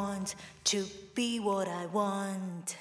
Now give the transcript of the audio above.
want, to be what I want.